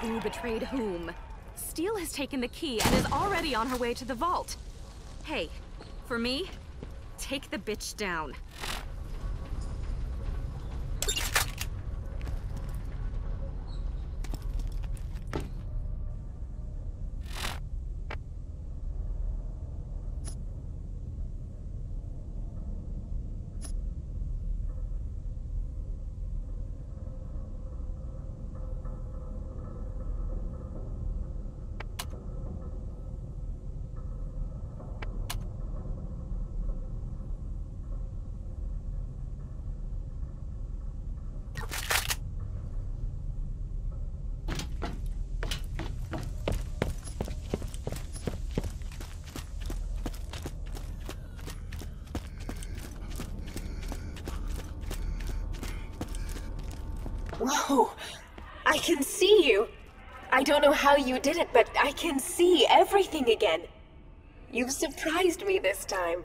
who betrayed whom. Steele has taken the key and is already on her way to the vault. Hey, for me, take the bitch down. Whoa! I can see you! I don't know how you did it, but I can see everything again. You've surprised me this time.